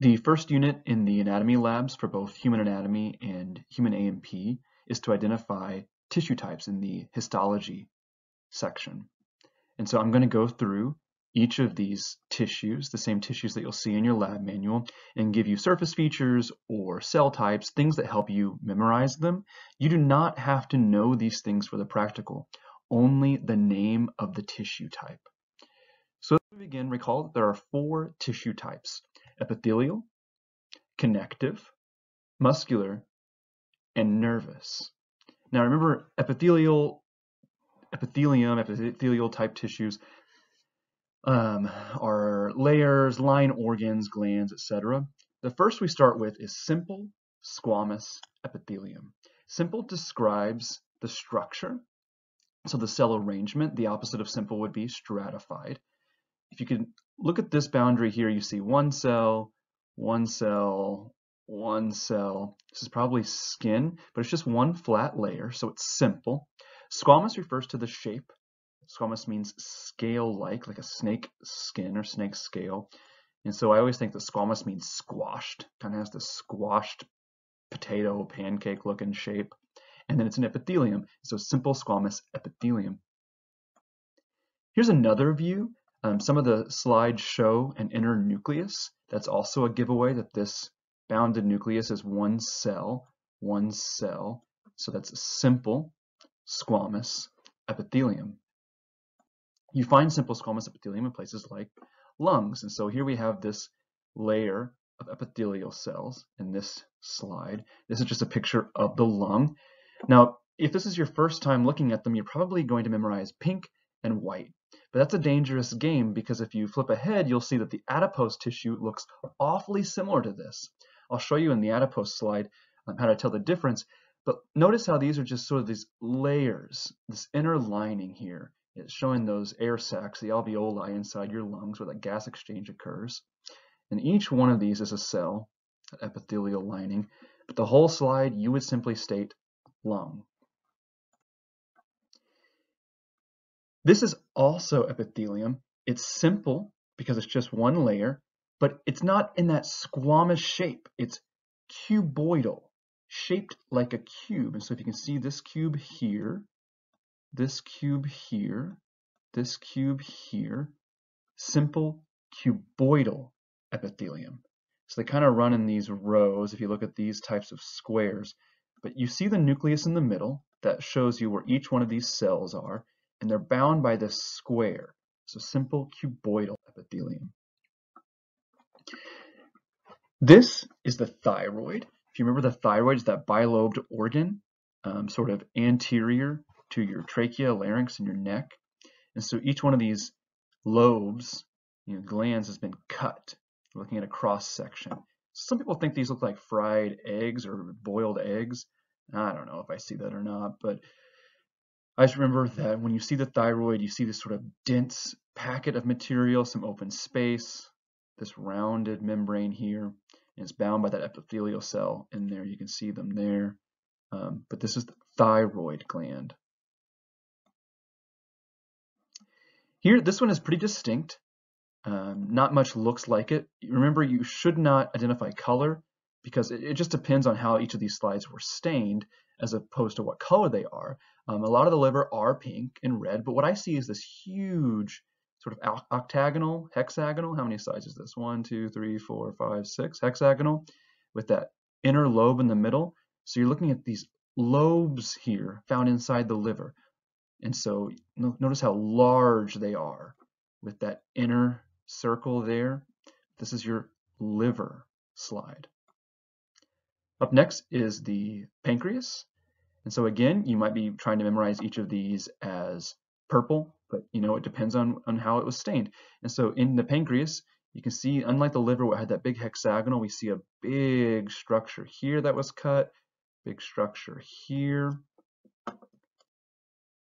The first unit in the anatomy labs for both human anatomy and human A&P is to identify tissue types in the histology section. And so I'm going to go through each of these tissues, the same tissues that you'll see in your lab manual, and give you surface features or cell types, things that help you memorize them. You do not have to know these things for the practical, only the name of the tissue type. So we begin, recall that there are four tissue types, epithelial, connective, muscular, and nervous. Now remember, epithelial, epithelium, epithelial type tissues um, are layers, line organs, glands, etc. The first we start with is simple squamous epithelium. Simple describes the structure. So the cell arrangement, the opposite of simple would be stratified. If you can look at this boundary here, you see one cell, one cell, one cell. This is probably skin, but it's just one flat layer, so it's simple. Squamous refers to the shape. Squamous means scale-like, like a snake skin or snake scale. And so I always think that squamous means squashed, kind of has this squashed potato pancake looking shape. And then it's an epithelium, so simple squamous epithelium. Here's another view. Um, some of the slides show an inner nucleus. That's also a giveaway that this bounded nucleus is one cell, one cell. So that's a simple squamous epithelium. You find simple squamous epithelium in places like lungs. And so here we have this layer of epithelial cells in this slide. This is just a picture of the lung. Now, if this is your first time looking at them, you're probably going to memorize pink and white. But that's a dangerous game because if you flip ahead, you'll see that the adipose tissue looks awfully similar to this. I'll show you in the adipose slide um, how to tell the difference. But notice how these are just sort of these layers, this inner lining here. It's showing those air sacs, the alveoli inside your lungs where that gas exchange occurs. And each one of these is a cell, epithelial lining. But the whole slide, you would simply state lung. This is also epithelium. It's simple because it's just one layer, but it's not in that squamous shape. It's cuboidal, shaped like a cube. And so if you can see this cube here, this cube here, this cube here, simple cuboidal epithelium. So they kind of run in these rows if you look at these types of squares. But you see the nucleus in the middle that shows you where each one of these cells are, and they're bound by this square. So simple cuboidal epithelium. This is the thyroid. If you remember the thyroid is that bilobed organ, um, sort of anterior to your trachea, larynx, and your neck. And so each one of these lobes, you know, glands has been cut, looking at a cross section. Some people think these look like fried eggs or boiled eggs. I don't know if I see that or not, but I just remember that when you see the thyroid, you see this sort of dense packet of material, some open space, this rounded membrane here, and it's bound by that epithelial cell in there. You can see them there. Um, but this is the thyroid gland. Here, this one is pretty distinct. Um, not much looks like it. Remember, you should not identify color because it, it, just depends on how each of these slides were stained as opposed to what color they are. Um, a lot of the liver are pink and red, but what I see is this huge sort of octagonal, hexagonal. How many sides is this? One, two, three, four, five, six. Hexagonal with that inner lobe in the middle. So you're looking at these lobes here found inside the liver. And so notice how large they are with that inner circle there. This is your liver slide. Up next is the pancreas. And so again, you might be trying to memorize each of these as purple, but you know, it depends on, on how it was stained. And so in the pancreas, you can see, unlike the liver it had that big hexagonal, we see a big structure here that was cut, big structure here.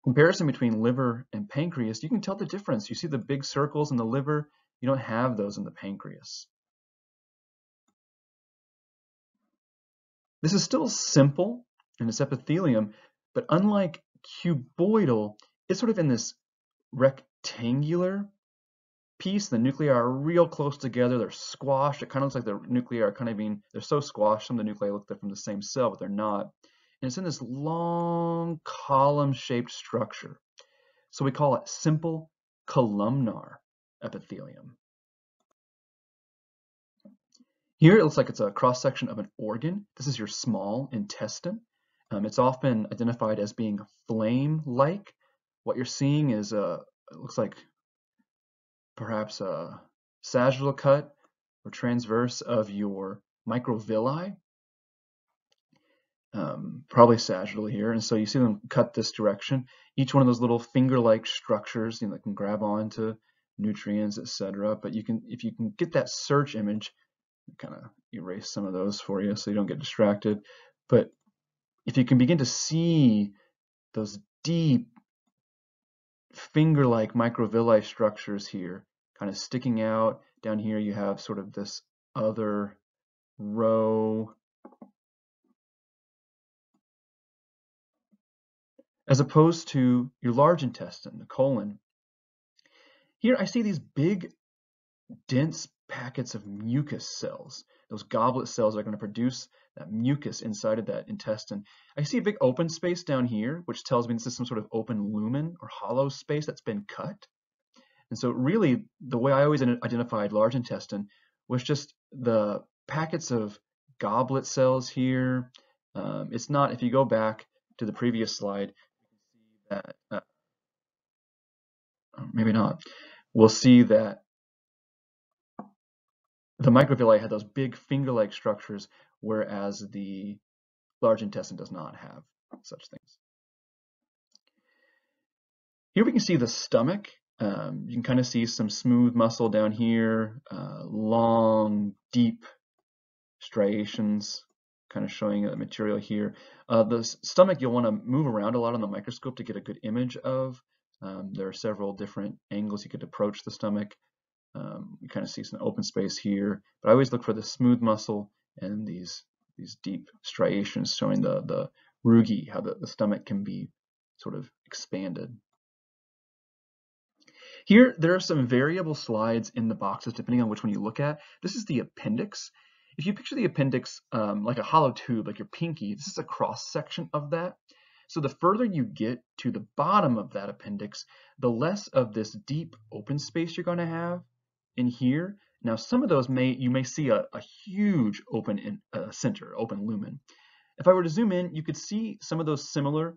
Comparison between liver and pancreas, you can tell the difference. You see the big circles in the liver, you don't have those in the pancreas. This is still simple in its epithelium, but unlike cuboidal, it's sort of in this rectangular piece. The nuclei are real close together. They're squashed. It kind of looks like the nuclei are kind of being, they're so squashed. Some of the nuclei look like they're from the same cell, but they're not. And it's in this long column-shaped structure. So we call it simple columnar epithelium. Here it looks like it's a cross-section of an organ. This is your small intestine. Um, it's often identified as being flame-like. What you're seeing is a, it looks like perhaps a sagittal cut or transverse of your microvilli, um, probably sagittal here. And so you see them cut this direction. Each one of those little finger-like structures, you know, that can grab onto nutrients, etc. But you can, if you can get that search image, kind of erase some of those for you so you don't get distracted. But if you can begin to see those deep finger-like microvilli structures here, kind of sticking out. Down here you have sort of this other row. As opposed to your large intestine, the colon. Here I see these big, dense packets of mucus cells. Those goblet cells are going to produce that mucus inside of that intestine. I see a big open space down here, which tells me this is some sort of open lumen or hollow space that's been cut. And so really the way I always identified large intestine was just the packets of goblet cells here. Um, it's not, if you go back to the previous slide, that, uh, maybe not, we'll see that the microvilli had those big finger-like structures, whereas the large intestine does not have such things. Here we can see the stomach um, you can kind of see some smooth muscle down here, uh, long, deep striations, kind of showing the material here. Uh, the stomach you'll want to move around a lot on the microscope to get a good image of. Um, there are several different angles you could approach the stomach. Um, you kind of see some open space here, but I always look for the smooth muscle and these these deep striations showing the the rugae, how the, the stomach can be sort of expanded. Here, there are some variable slides in the boxes depending on which one you look at. This is the appendix. If you picture the appendix um, like a hollow tube, like your pinky, this is a cross section of that. So the further you get to the bottom of that appendix, the less of this deep open space you're going to have in here. Now, some of those may you may see a, a huge open in, uh, center, open lumen. If I were to zoom in, you could see some of those similar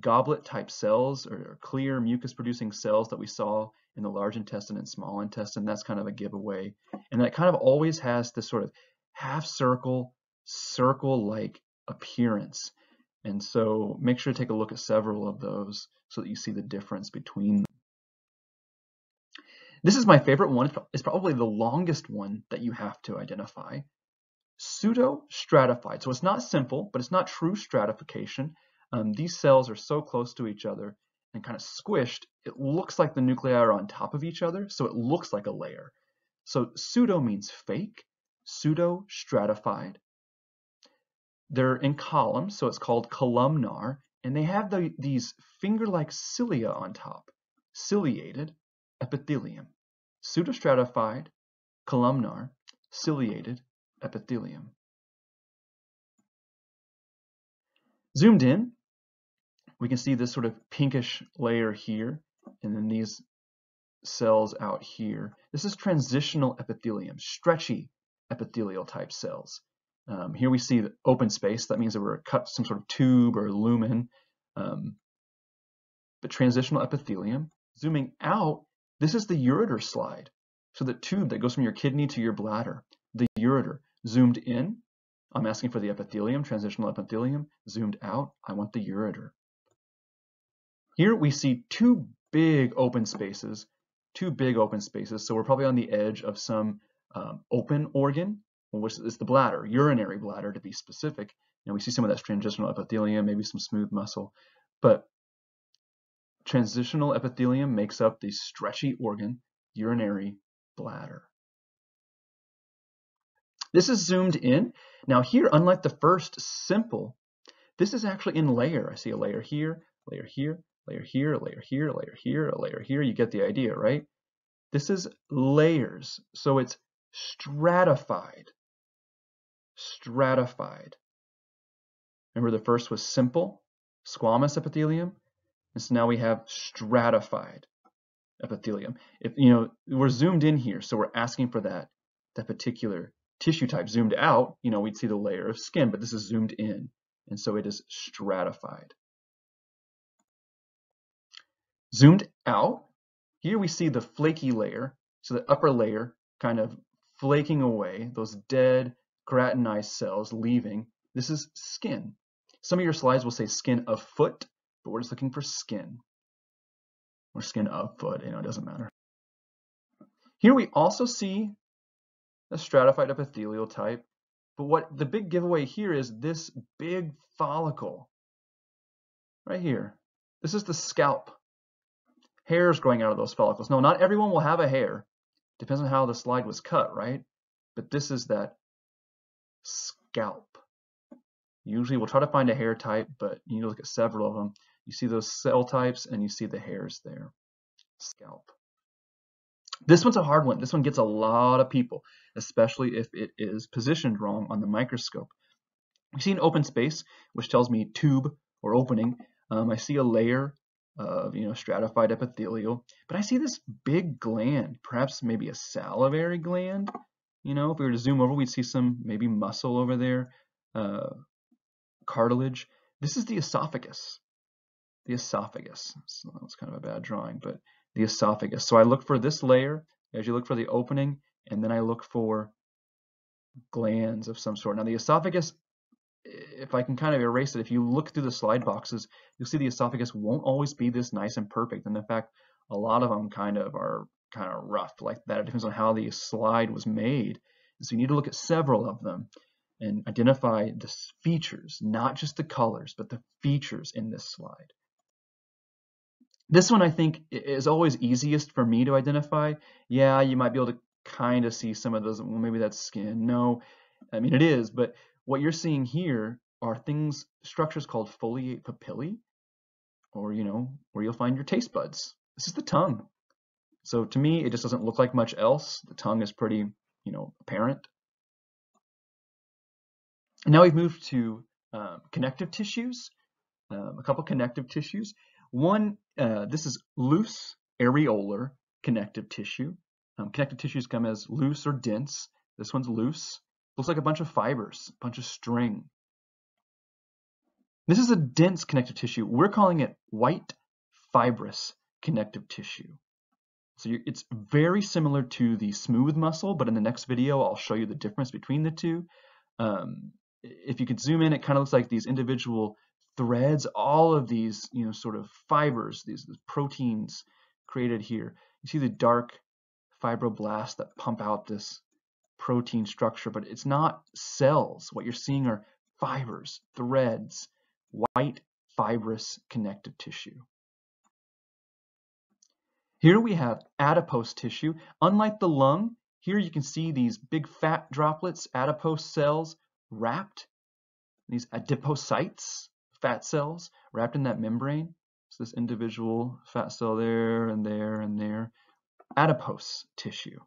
goblet type cells or clear mucus producing cells that we saw in the large intestine and small intestine, that's kind of a giveaway. And that kind of always has this sort of half circle, circle like appearance. And so make sure to take a look at several of those so that you see the difference between them. This is my favorite one. It's probably the longest one that you have to identify. Pseudo-stratified. So it's not simple, but it's not true stratification. Um, these cells are so close to each other and kind of squished, it looks like the nuclei are on top of each other, so it looks like a layer. So pseudo means fake, pseudo stratified. They're in columns, so it's called columnar, and they have the, these finger-like cilia on top, ciliated epithelium. Pseudostratified, columnar, ciliated epithelium. Zoomed in, we can see this sort of pinkish layer here, and then these cells out here. This is transitional epithelium, stretchy epithelial type cells. Um, here we see the open space. That means that we're cut some sort of tube or lumen. Um, but transitional epithelium. Zooming out, this is the ureter slide. So the tube that goes from your kidney to your bladder, the ureter. Zoomed in, I'm asking for the epithelium, transitional epithelium. Zoomed out, I want the ureter. Here we see two big open spaces, two big open spaces. So we're probably on the edge of some um, open organ, which is the bladder, urinary bladder to be specific. And we see some of that transitional epithelium, maybe some smooth muscle. But transitional epithelium makes up the stretchy organ, urinary bladder. This is zoomed in. Now here, unlike the first simple, this is actually in layer. I see a layer here, layer here, layer here, layer here, layer here, a layer here. You get the idea, right? This is layers, so it's stratified. Stratified. Remember the first was simple, squamous epithelium, and so now we have stratified epithelium. If you know, we're zoomed in here, so we're asking for that, that particular tissue type. Zoomed out, you know, we'd see the layer of skin, but this is zoomed in, and so it is stratified. Zoomed out, here we see the flaky layer, so the upper layer kind of flaking away, those dead keratinized cells leaving. This is skin. Some of your slides will say skin of foot, but we're just looking for skin. Or skin of foot, you know, it doesn't matter. Here we also see a stratified epithelial type, but what the big giveaway here is this big follicle right here. This is the scalp hairs growing out of those follicles. No, not everyone will have a hair. Depends on how the slide was cut, right? But this is that scalp. Usually we'll try to find a hair type, but you need to look at several of them. You see those cell types and you see the hairs there. Scalp. This one's a hard one. This one gets a lot of people, especially if it is positioned wrong on the microscope. You see an open space, which tells me tube or opening. Um, I see a layer of you know stratified epithelial. But I see this big gland, perhaps maybe a salivary gland. You know, if we were to zoom over, we'd see some maybe muscle over there, uh, cartilage. This is the esophagus. The esophagus. So that's kind of a bad drawing, but the esophagus. So I look for this layer as you look for the opening, and then I look for glands of some sort. Now the esophagus if I can kind of erase it, if you look through the slide boxes, you'll see the esophagus won't always be this nice and perfect. And in fact, a lot of them kind of are kind of rough like that. It depends on how the slide was made. And so you need to look at several of them and identify the features, not just the colors, but the features in this slide. This one I think is always easiest for me to identify. Yeah, you might be able to kind of see some of those. Well, maybe that's skin. No, I mean it is, but what you're seeing here are things, structures called foliate papillae, or, you know, where you'll find your taste buds. This is the tongue. So to me, it just doesn't look like much else. The tongue is pretty, you know, apparent. And now we've moved to uh, connective tissues, um, a couple connective tissues. One, uh, this is loose areolar connective tissue. Um, connective tissues come as loose or dense. This one's loose. Looks like a bunch of fibers, a bunch of string. This is a dense connective tissue. We're calling it white fibrous connective tissue. So it's very similar to the smooth muscle, but in the next video, I'll show you the difference between the two. Um, if you could zoom in, it kind of looks like these individual threads, all of these, you know, sort of fibers, these, these proteins created here. You see the dark fibroblasts that pump out this protein structure, but it's not cells. What you're seeing are fibers, threads, white fibrous connective tissue. Here we have adipose tissue. Unlike the lung, here you can see these big fat droplets, adipose cells wrapped, these adipocytes, fat cells wrapped in that membrane. So this individual fat cell there and there and there, adipose tissue.